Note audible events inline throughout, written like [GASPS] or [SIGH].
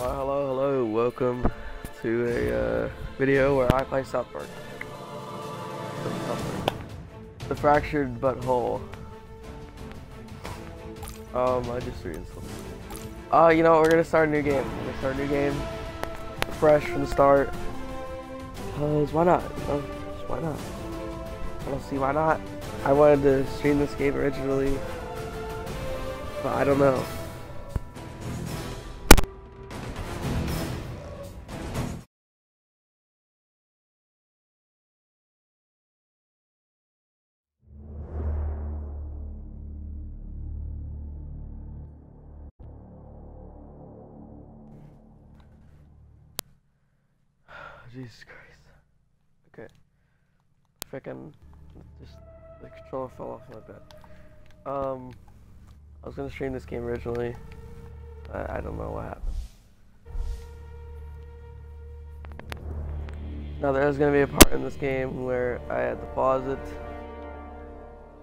Well, hello, hello, welcome to a uh, video where I play South Park. The Fractured But Whole. Um, I just reinstalled. Uh, you know we're gonna start a new game. We're gonna start a new game. Fresh from the start. Cause why not? Why not? I don't see why not. I wanted to stream this game originally, but I don't know. Jesus Christ. Okay. Frickin' just the controller fell off like that. Um I was gonna stream this game originally. I, I don't know what happened. Now there is gonna be a part in this game where I had to pause it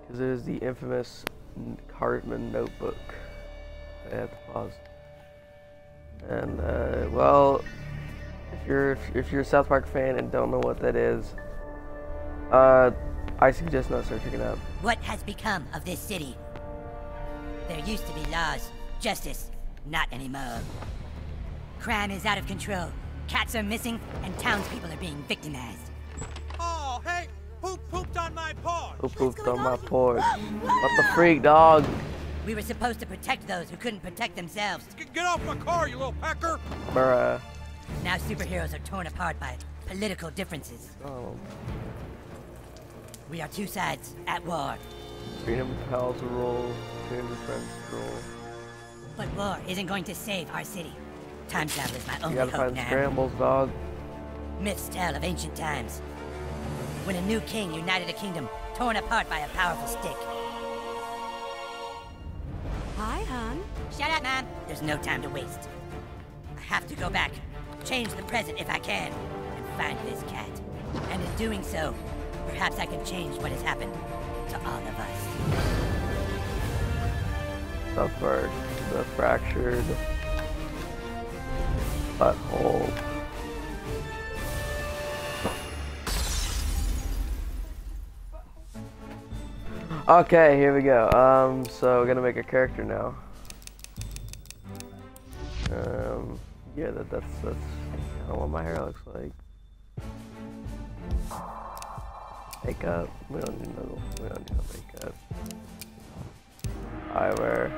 because it is the infamous Cartman notebook. I had to pause. And uh, well, if you're if you're a South Park fan and don't know what that is, uh, I suggest not searching it up. What has become of this city? There used to be laws, justice, not anymore. Crime is out of control. Cats are missing, and townspeople are being victimized. Oh, hey! Who pooped on my paw? Who pooped on my porch? What [GASPS] the freak, dog? We were supposed to protect those who couldn't protect themselves. G- Get off my car, you little pecker! Bruh. Now superheroes are torn apart by political differences. Oh, We are two sides at war. freedom pals rule, freedom of friends rule. But war isn't going to save our city. Time travel is my You gotta hope find now. scrambles, dog. Myths tell of ancient times. When a new king united a kingdom torn apart by a powerful stick. Hi, hon. Shut up, Mom. There's no time to waste. I have to go back, change the present if I can, and find this cat. And in doing so, perhaps I can change what has happened to all of us. Park, the fractured butthole. Okay, here we go. Um, so we're gonna make a character now. Um, yeah, that, that's that's kind know what my hair looks like. Makeup. We don't need no. We don't need no makeup. Eyewear.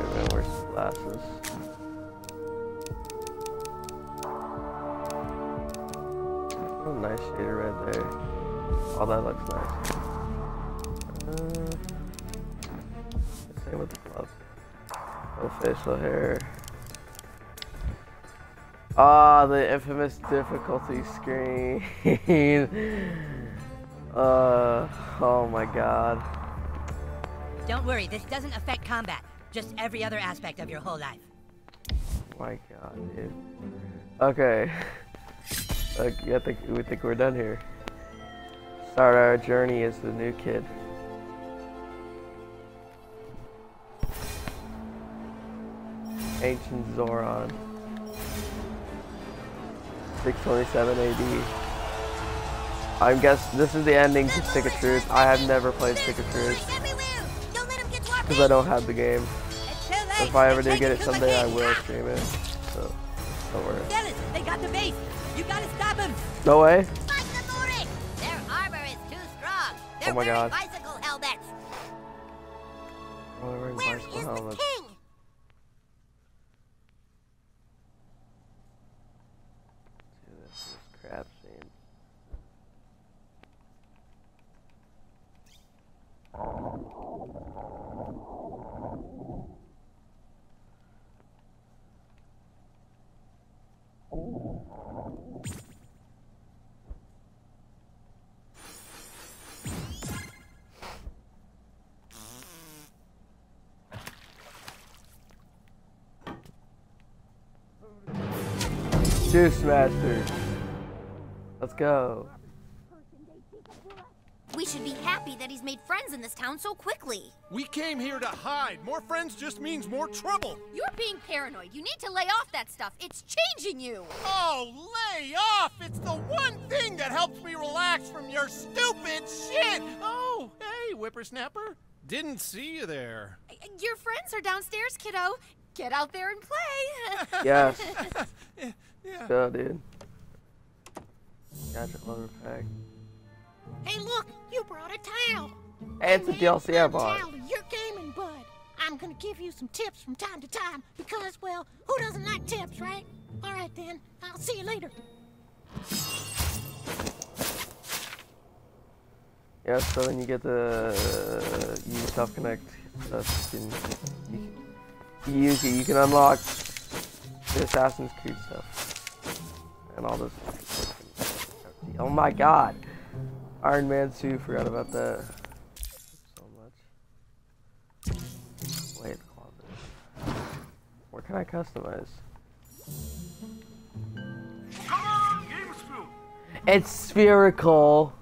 Everyone wears glasses. Oh, nice shade of red there. Oh, that looks nice. Uh, same with the glove. No facial hair. Ah, the infamous difficulty screen. [LAUGHS] uh, oh my god. Don't worry, this doesn't affect combat, just every other aspect of your whole life. My god, dude. Okay. [LAUGHS] Like, I think we think we're done here. Start our journey as the new kid. Ancient Zaron. 627 AD. I guess this is the ending to Stick of Truth. I have never played Stick of Truth because I don't have the game. If I ever do get it someday, I will stream it. So, don't worry. They got the base! You gotta stop them! No way. Fight the Murik! Their armor is too strong! Oh my God. bicycle helmets! Oh, they're wearing bicycle the helmets. king? Dude, this is crap scene. Juice Master. Let's go. We should be happy happy that he's made friends in this town so quickly. We came here to hide. More friends just means more trouble. You're being paranoid. You need to lay off that stuff. It's changing you. Oh, lay off! It's the one thing that helps me relax from your stupid shit! Oh, hey, whippersnapper. Didn't see you there. Your friends are downstairs, kiddo. Get out there and play. Yes. [LAUGHS] Yeah. Go, dude. Gotcha, leather pack. Hey, look, you brought a towel. And it's a DLC I bought. towel of your gaming bud. I'm gonna give you some tips from time to time because, well, who doesn't like tips, right? All right then, I'll see you later. Yeah, so then you get the uh, you self connect stuff. You can, you, you. You can unlock the Assassin's Creed stuff and all this. Oh my God! Iron Man 2. Forgot about that. So much. Wait, closet. Where can I customize? It's spherical.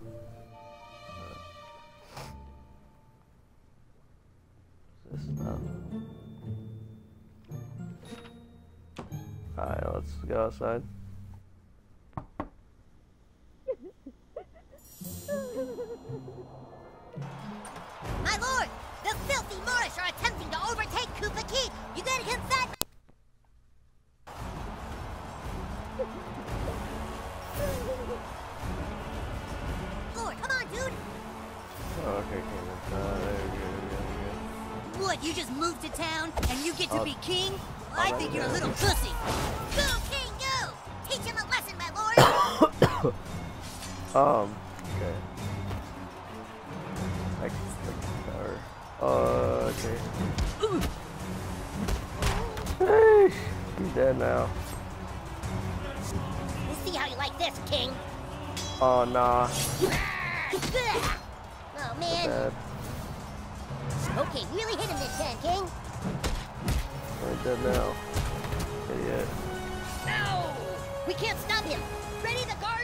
Go outside. My lord, the filthy Moorish are attempting to overtake Kupa Keep. You gotta that. Lord, come on, dude. Oh, okay, okay, uh, there we go, there we go, What, you just moved to town and you get to I'll- be king? I think you're a little pussy. Um, okay. Like, tower. Uh, okay. Sheesh, He's dead now. We'll see how you like this, king. Oh, nah. [LAUGHS] Oh, man. Dead. Okay, really hit him this time, king. We're dead now. Idiot. No! We can't stop him! Ready the guards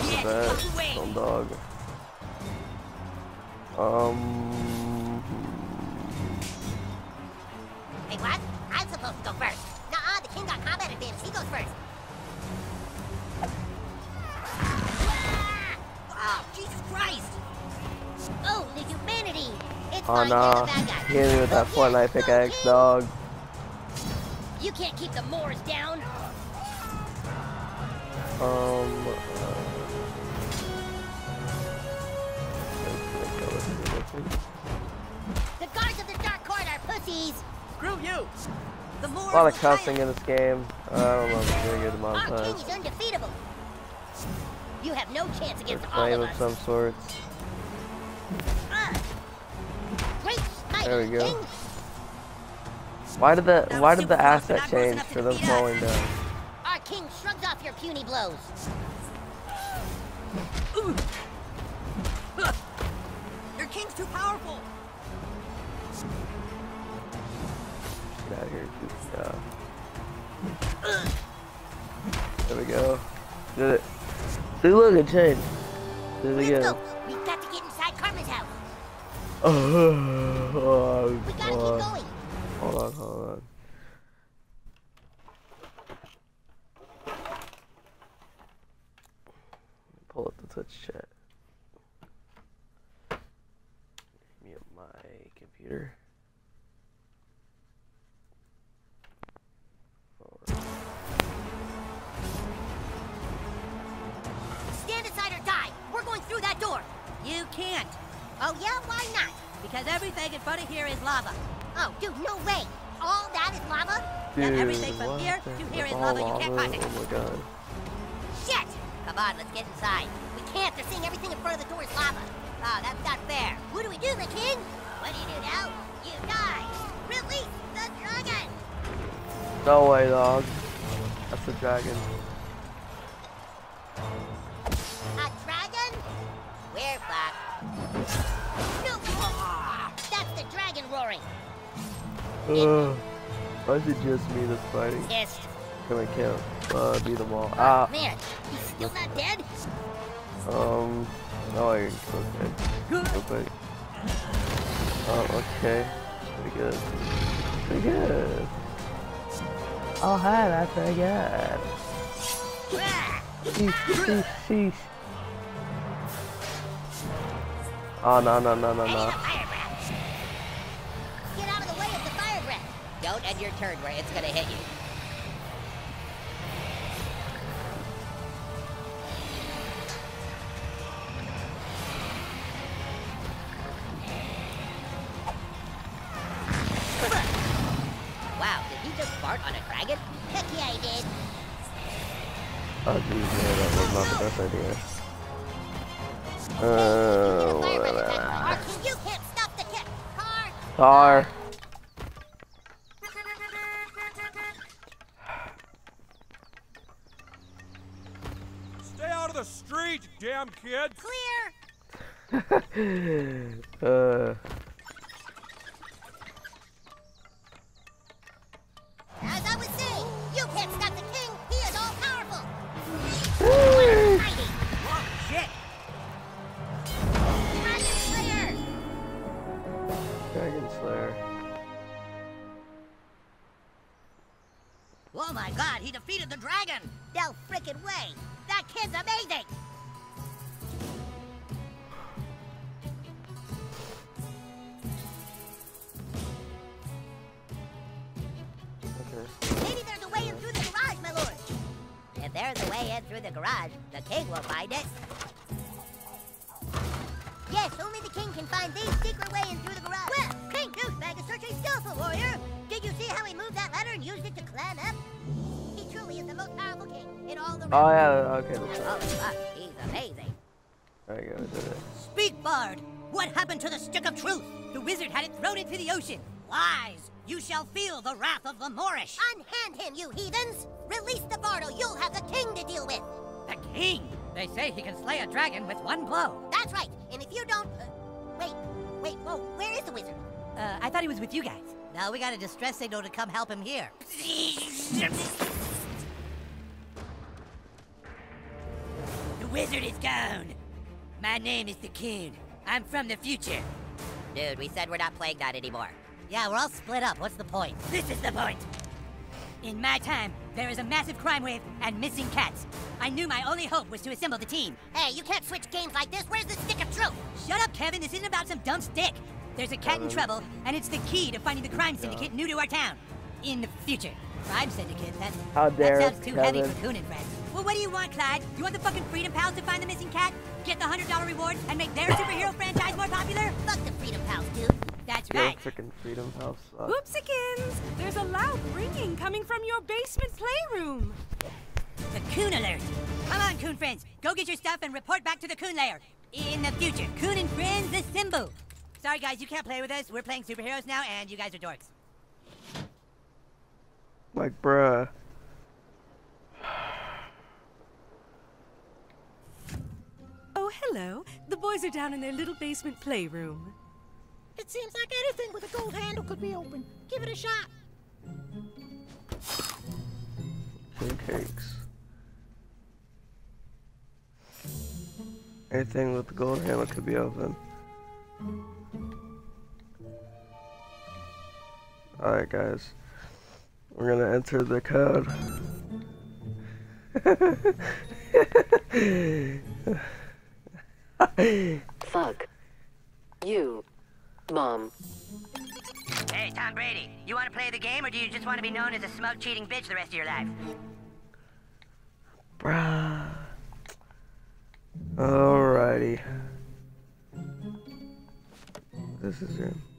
Some dog. Um. Hey, what? I'm supposed to go first. Nuh-uh, the king got combat advantage. He goes first. Oh, Jesus Christ! Oh, the humanity! It's Oh fine, nah. you're the bad guy. Hit me with that Okay, Fortnite pickaxe, king. dog. You can't keep the Moors down. Um. The guards of the Dark Court are pussies. Screw you! The Moors a lot of cussing in this game. I don't know if it's gonna get Our king is undefeatable. You have no chance against all claim of of us. some sorts. Ah. Great There we go. king. Why did the That Why did the super asset not change for them defeat us. falling down? Our king shrugs off your puny blows. Your king's too powerful. Get out of here, goofy guy. There we go. Did it. See, look, it changed. It Let's go. We've got to get inside Cartman's house. [SIGHS] Oh, We gotta hold keep on. going. Hold on, hold on. Pull up the touch chat. You can't. Oh yeah? Why not? Because everything in front of here is lava. Oh, dude, no way. All that is lava? Dude, everything from here to here is all lava. You can't lava? cross it. Oh my god. Shit! Come on, let's get inside. We can't. They're saying everything in front of the door is lava. Oh, that's not fair. What do we do, the king? What do you do now? You die. Release the dragon. No way, dog. That's the dragon. No! That's the dragon roaring. Ugh. Why is it just me that's fighting? Pissed. Can I can't uh, beat them all? Ah, Man, he's still not dead? um, no, I okay. Okay. Oh, okay. Pretty good. Pretty good. Oh, hi, that's pretty good. Sheesh, sheesh, sheesh. Oh, no, no, no, no, I need a no. fire breath. Get out of the way of the fire breath. Don't end your turn where it's gonna hit you. Wow, did he just fart on a dragon? Heck yeah, he did. Oh, geez, man, that was not the best idea. What happened to the stick of truth? The wizard had it thrown into the ocean. Lies! You shall feel the wrath of the Moorish. Unhand him, you heathens! Release the Bardo, you'll have the king to deal with. The king! They say he can slay a dragon with one blow. That's right, and if you don't... Uh, wait, wait, whoa, where is the wizard? Uh, I thought he was with you guys. Now we got a distress signal to come help him here. The wizard is gone. My name is the Coon. I'm from the future. Dude, we said we're not playing that anymore. Yeah, we're all split up. What's the point? This is the point. In my time, there is a massive crime wave and missing cats. I knew my only hope was to assemble the team. Hey, you can't switch games like this. Where's the stick of truth? Shut up, Kevin. This isn't about some dumb stick. There's a cat in trouble, and it's the key to finding the crime syndicate new to our town. In the future. Crime syndicate? That, How dare, that sounds too heavy for Coon and friends. Well, what do you want, Clyde? You want the fucking Freedom Pals to find the missing cat? Get the $100 reward and make their superhero franchise more popular? Fuck the Freedom Pals, dude. That's Your right. freaking Freedom Pals sucks. Whoopsikins! There's a loud ringing coming from your basement playroom. The Coon Alert. Come on, Coon friends. Go get your stuff and report back to the Coon Lair. In the future, Coon and friends assemble. Sorry, guys, you can't play with us. We're playing superheroes now, and you guys are dorks. Like, bruh. Oh, hello. The boys are down in their little basement playroom. It seems like anything with a gold handle could be open. Give it a shot. Two cakes. Anything with the gold handle could be open. Alright, guys. We're gonna enter the code. [LAUGHS] Fuck. You. Mom. Hey, Tom Brady, you want to play the game, or do you just want to be known as a smug, cheating bitch the rest of your life? Bruh. Alrighty. This is in.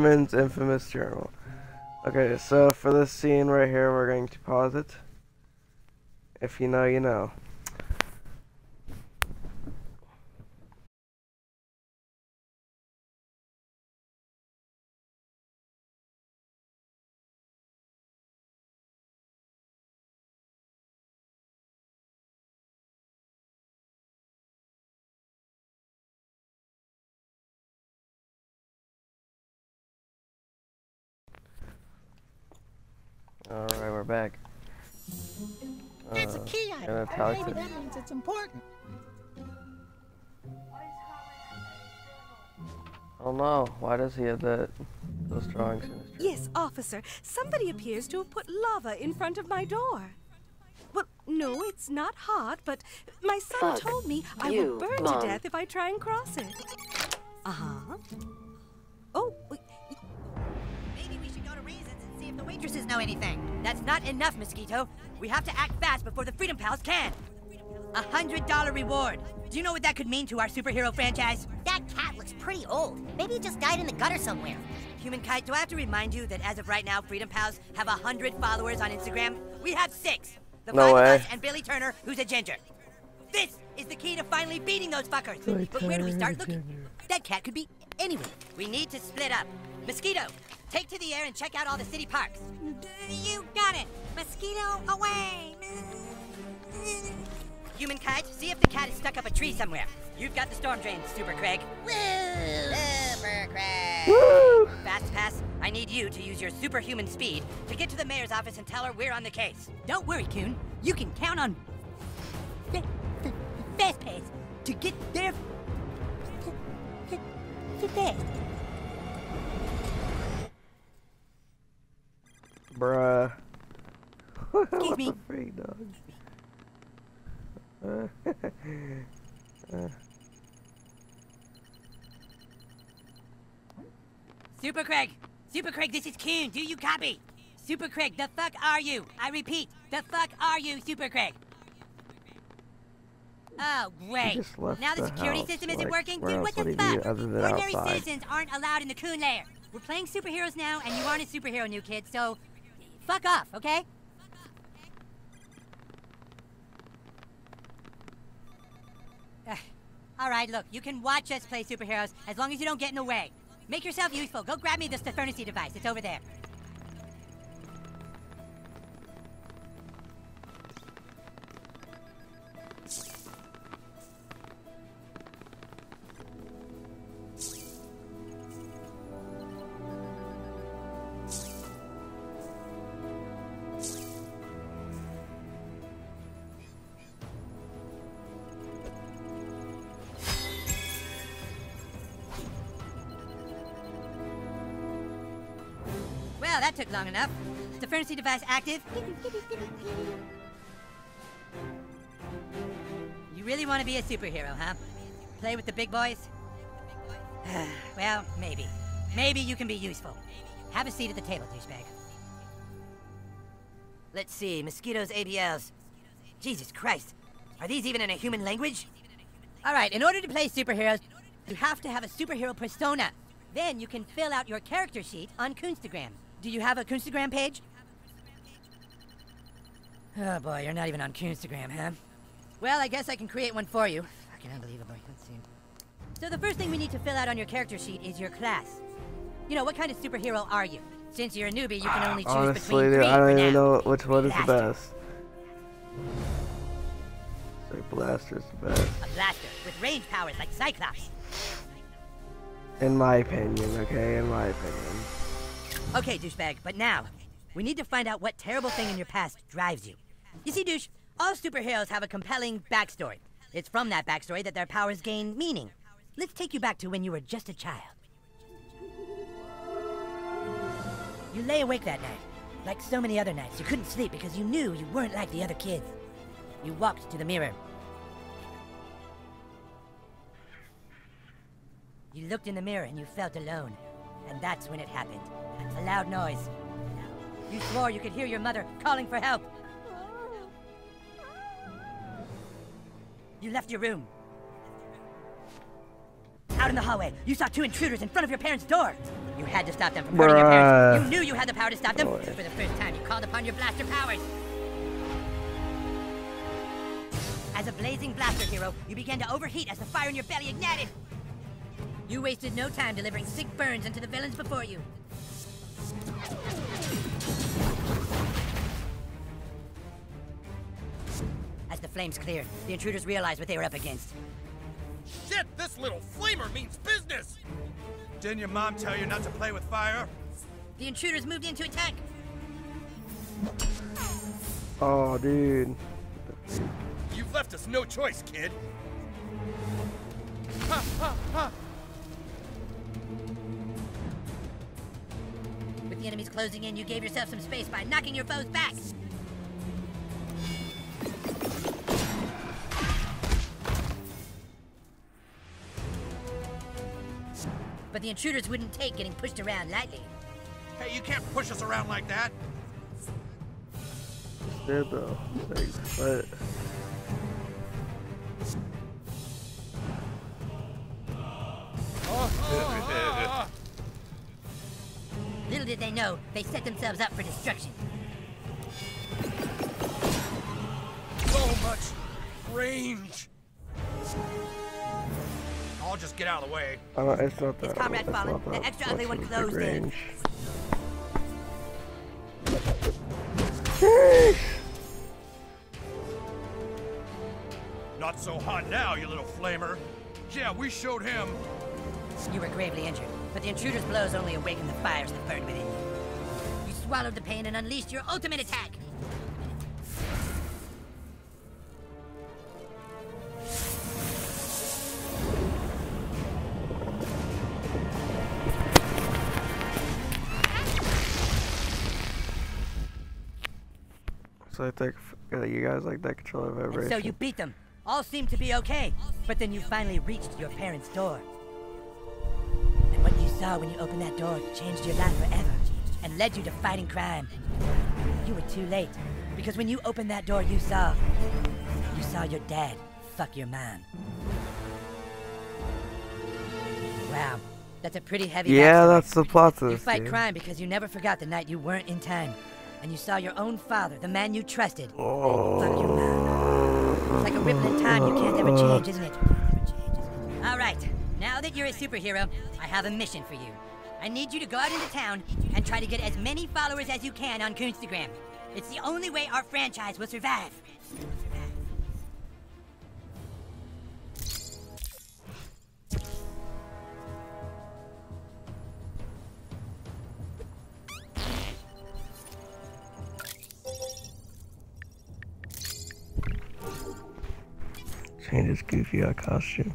Cartman's infamous journal. Okay, so for this scene right here, we're going to pause it. If you know, you know. Alright, we're back. It's a Uh, key item. talk Maybe to- that means it's important. Oh no, why does he have that those drawings in his Yes, officer. Somebody appears to have put lava in front of my door. Well, no, it's not hot, but my son Fuck told me I would burn Mom. to death if I try and cross it. Uh waitresses know anything. That's not enough, Mosquito. We have to act fast before the Freedom Pals can. A hundred dollar reward. Do you know what that could mean to our superhero franchise? That cat looks pretty old. Maybe it just died in the gutter somewhere. Human Kite, do I have to remind you that as of right now, Freedom Pals have a hundred followers on Instagram? We have six. The No five way. and Billy Turner, who's a ginger. This is the key to finally beating those fuckers. but where do we start looking? That cat could be anywhere. We need to split up. Mosquito, take to the air and check out all the city parks. You got it. Mosquito away. Human Kite, see if the cat is stuck up a tree somewhere. You've got the storm drain, Super Craig. Woo! Super Craig. Woo! Fast Pass, I need you to use your superhuman speed to get to the mayor's office and tell her we're on the case. Don't worry, Coon. You can count on Fa- Fa- Fast Pass to get there f- f- fast. Bruh. Excuse me. [LAUGHS] Freak, dog? Uh, Super Craig! Super Craig, this is Coon. Do you copy? Super Craig, the fuck are you? I repeat, the fuck are you, Super Craig? Oh, great. Now the the security house, system isn't like, working? Dude, what the would he be fuck? Ordinary outside? citizens aren't allowed in the Coon lair. We're playing superheroes now, and you aren't a superhero, new kid, so fuck off, okay? Ugh. [SIGHS] All right, look, you can watch us play superheroes as long as you don't get in the way. Make yourself useful. Go grab me the Stefanity device. It's over there. Stefanity device active. You really want to be a superhero, huh? Play with the big boys? [SIGHS] well, maybe. Maybe you can be useful. Have a seat at the table, douchebag. Let's see, mosquitoes, ABLs. Jesus Christ. Are these even in a human language? All right, in order to play superheroes, you have to have a superhero persona. Then you can fill out your character sheet on Coonstagram. Do you have a Coonstagram page? Oh boy, you're not even on Coonstagram, huh? Well, I guess I can create one for you. Fucking unbelievable. Let's see. So the first thing we need to fill out on your character sheet is your class. You know, what kind of superhero are you? Since you're a newbie, you can only choose Honestly, between dude, three I don't even now. know which one is the best. Say Blaster's the best. A blaster with range powers like Cyclops. In my opinion, okay? In my opinion. Okay, douchebag, but now, we need to find out what terrible thing in your past drives you. You see, douche, all superheroes have a compelling backstory. It's from that backstory that their powers gain meaning. Let's take you back to when you were just a child. You lay awake that night. Like so many other nights, you couldn't sleep because you knew you weren't like the other kids. You walked to the mirror. You looked in the mirror and you felt alone. And that's when it happened. A loud noise. You swore you could hear your mother calling for help. You left your room. Out in the hallway, you saw two intruders in front of your parents' door. You had to stop them from hurting your parents. You knew you had the power to stop them. Boy. For the first time, you called upon your blaster powers. As a blazing blaster hero, you began to overheat as the fire in your belly ignited. You wasted no time delivering sick burns into the villains before you. Flames cleared, the intruders realized what they were up against. Shit, this little flamer means business! Didn't your mom tell you not to play with fire? The intruders moved in to attack. Oh, dude. You've left us no choice, kid. With the enemies closing in, you gave yourself some space by knocking your foes back. But the intruders wouldn't take getting pushed around lightly. Hey, you can't push us around like that. Did though. Like, but [LAUGHS] Little did they know, they set themselves up for destruction. So much range. Get out of the way. I don't, it's not that. His comrade fallen, the extra ugly one of closed in. range. Not so hot now, you little flamer. Yeah, we showed him. You were gravely injured, but the intruder's blows only awakened the fires that burned within you. You swallowed the pain and unleashed your ultimate attack. So I think uh, you guys like that controller And vibration. so you beat them. All seemed to be okay, but then you finally reached your parents' door. And what you saw when you opened that door changed your life forever and led you to fighting crime. You were too late, because when you opened that door, you saw. You saw your dad fuck your mom. Wow, that's a pretty heavy yeah, backstory. that's the plot to You fight crime because you never forgot the night you weren't in time. And you saw your own father, the man you trusted, Oh. fuck your mom. It's like a ripple in time you can't ever change, isn't it? All right, now that you're a superhero, I have a mission for you. I need you to go out into town and try to get as many followers as you can on Coonstagram. It's the only way our franchise will survive. Out costume.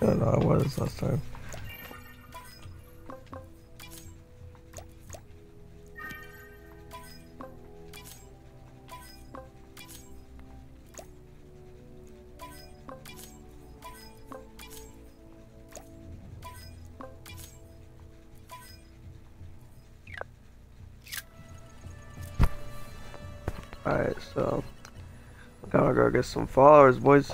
I don't know I was last time. Alright, so gonna go get some followers, boys.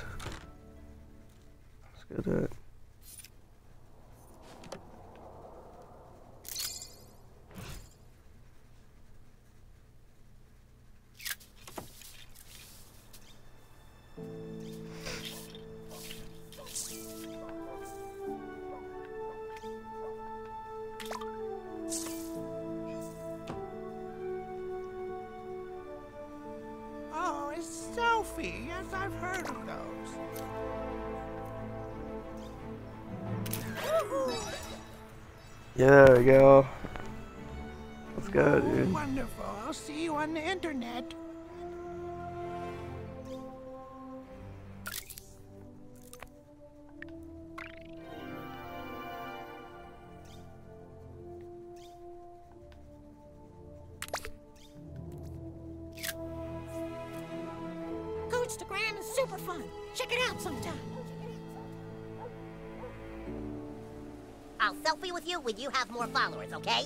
Instagram is super fun. Check it out sometime. I'll selfie with you when you have more followers, okay?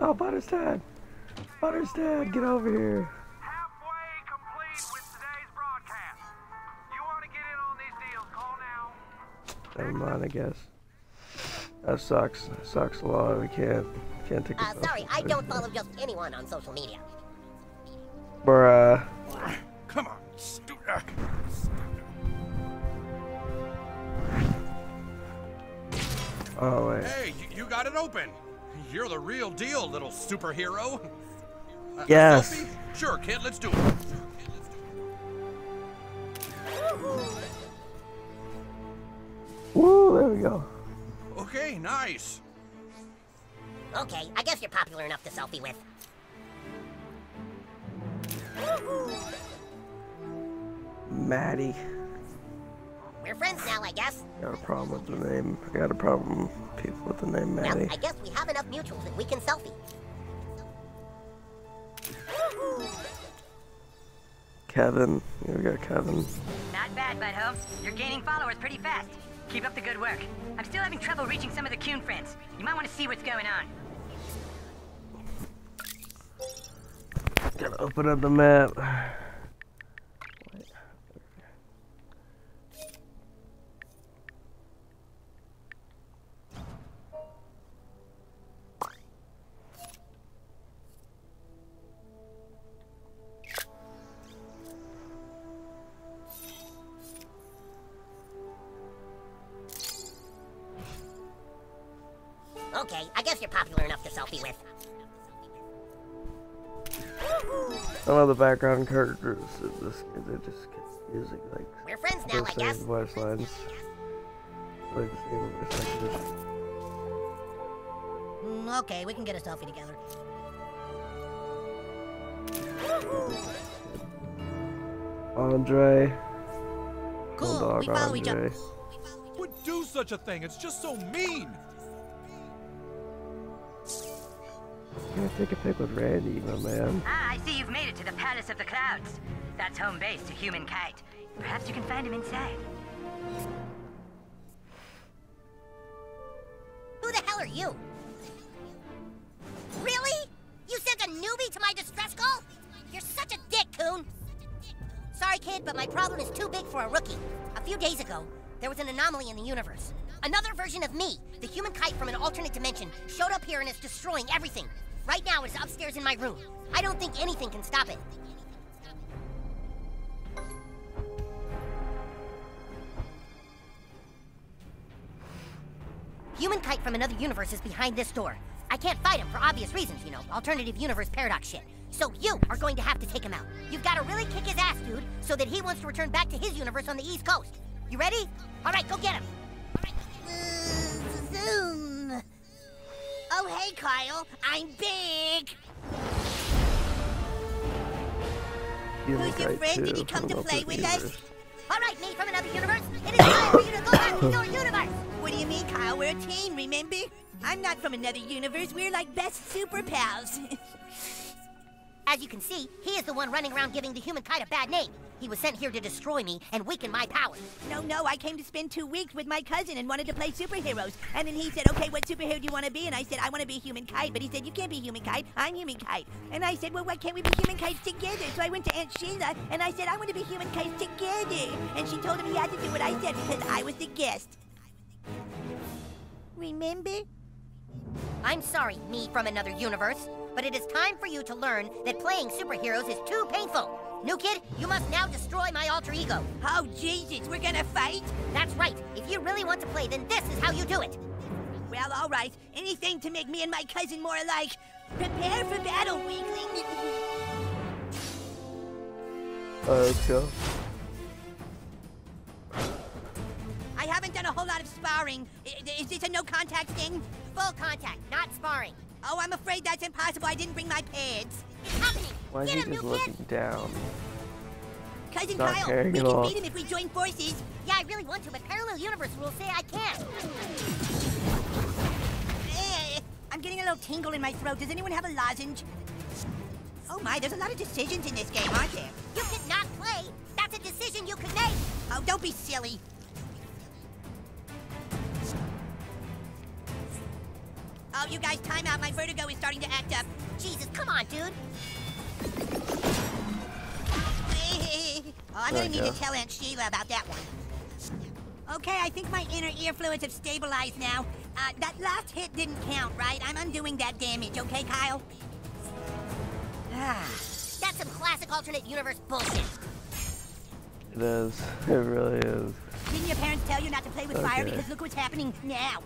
Oh, Butter's dad. Butter's dad, get over here. Halfway complete with today's broadcast. You want to get in on these deals, call now. Never mind, I guess. That sucks. That sucks a lot. We can't can't take. a Uh, sorry. I don't follow just anyone on social media. Bruh. Come on, stu- uh, Oh wait. Hey, you, you got it open. You're the real deal, little superhero. A- a Yes. selfie? Sure, kid, let's do it. Woo! There we go. Okay, nice. Okay, I guess you're popular enough to selfie with. Maddie. We're friends now, I guess. Got a problem with the name. I got a problem with people with the name Well, Maddie. I guess we have enough mutuals that we can selfie. Kevin. Yeah, we got Kevin. Not bad, butthole. You're gaining followers pretty fast. Keep up the good work. I'm still having trouble reaching some of the Coon friends. You might want to see what's going on. Gotta open up the map. Okay, I guess you're popular enough to selfie with. Some of the background characters in this game, they just get music like We're friends now, I guess. voice lines. Like the same voice actors. Mm, okay, we can get a selfie together. Andre. Cool, Bulldog we follow each other. Andre. Would do such a thing. It's just so mean. Can I take a pic with Randy, my man? Ah, I see you've made it to the Palace of the Clouds. That's home base to Human Kite. Perhaps you can find him inside. Who the hell are you? Really? You sent a newbie to my distress call? You're such a dick, Coon. Sorry, kid, but my problem is too big for a rookie. A few days ago, there was an anomaly in the universe. Another version of me, the human kite from an alternate dimension, showed up here and is destroying everything. Right now, it's upstairs in my room. I don't think anything can stop it. Human kite from another universe is behind this door. I can't fight him for obvious reasons, you know, alternative universe paradox shit. So you are going to have to take him out. You've got to really kick his ass, dude, so that he wants to return back to his universe on the East Coast. You ready? All right, go get him. All right. Uh, zoom. Oh, hey, Kyle. I'm big. Human Who's your friend? Did he come to play with us? All right, me from another universe. It is time for you to go back to your universe. What do you mean, Kyle? We're a team, remember? I'm not from another universe. We're like best super pals. [LAUGHS] As you can see, he is the one running around giving the human kite a bad name. He was sent here to destroy me and weaken my power. no, no, I came to spend two weeks with my cousin and wanted to play superheroes. And then he said, okay, what superhero do you want to be? And I said, I want to be human kite. But he said, you can't be human kite. I'm human kite. And I said, well, why can't we be human kites together? So I went to Aunt Sheila and I said, I want to be human kites together. And she told him he had to do what I said because I was the guest. Remember? I'm sorry, me from another universe, but it is time for you to learn that playing superheroes is too painful. New kid, you must now destroy my alter ego. Oh, Jesus, we're gonna fight? That's right. If you really want to play, then this is how you do it. Well, all right. Anything to make me and my cousin more alike. Prepare for battle, weakling. Uh, let's go. I haven't done a whole lot of sparring. I- Is this a no contact thing? Full contact, not sparring. Oh, I'm afraid that's impossible. I didn't bring my pads. It's happening. Why is Get he him, just new looking kid. down? Cousin Not Kyle, we can beat him if we join forces. Yeah, I really want to, but parallel universe rules say I can't. Eh, I'm getting a little tingle in my throat. Does anyone have a lozenge? Oh my, there's a lot of decisions in this game, aren't there? You could not play. That's a decision you could make. Oh, don't be silly. Oh, you guys, time out. My vertigo is starting to act up. Jesus, come on, dude. oh, I'm gonna need you to tell Aunt Sheila about that one. Okay, I think my inner ear fluids have stabilized now. Uh, that last hit didn't count, right? I'm undoing that damage, okay, Kyle? Ah. That's some classic alternate universe bullshit. It is. [LAUGHS] It really is. Didn't your parents tell you not to play with fire because look what's happening now?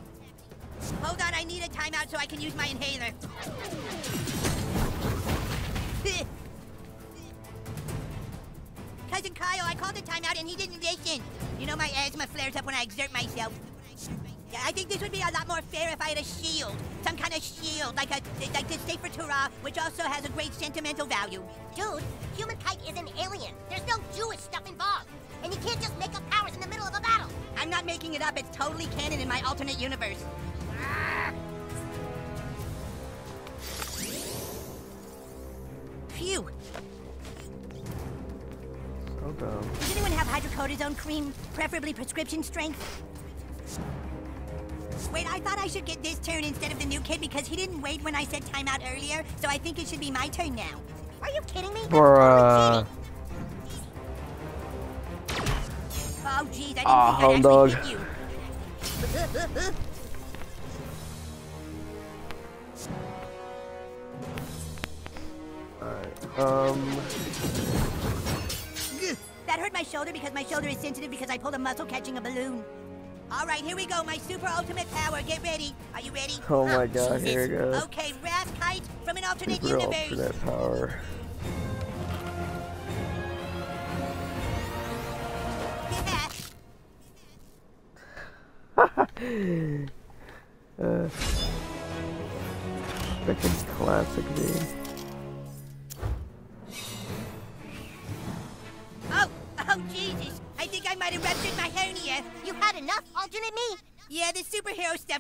Hold on, I need a timeout so I can use my inhaler. Cousin Kyle, I called a timeout and he didn't listen. You know my asthma flares up when I exert myself. Yeah, I think this would be a lot more fair if I had a shield. Some kind of shield, like a like the Sefer Torah, which also has a great sentimental value. Dude, human kite is an alien. There's no Jewish stuff involved. And you can't just make up powers in the middle of a battle. I'm not making it up, it's totally canon in my alternate universe. Phew. So dumb. Does anyone have hydrocortisone cream, preferably prescription strength? Wait, I thought I should get this turn instead of the new kid because he didn't wait when I said timeout earlier, so I think it should be my turn now. Are you kidding me? Bruh. totally Oh, jeez, I didn't Ah, think I'd dog. actually hit you. [LAUGHS] Um. That hurt my shoulder because my shoulder is sensitive because I pulled a muscle catching a balloon. All right, here we go. My super ultimate power. Get ready. Are you ready? Oh my god, here it goes. Okay, Wrath Kite from an alternate Super universe. alternate power. [LAUGHS] [LAUGHS] uh, freaking classic me.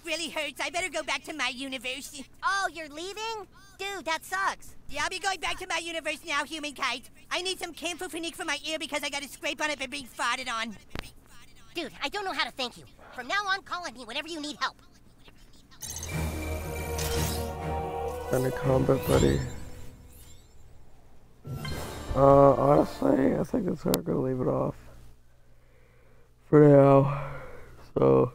Really hurts. I better go back to my universe. Oh, you're leaving? Dude, that sucks. Yeah, I'll be going back to my universe now, human kite. I need some Campho-Phenique for my ear because I got a scrape on it for being farted on. Dude, I don't know how to thank you. From now on, call on me whenever you need help. And a combat buddy. Uh, honestly, I think that's how I'm gonna leave it off for now. So,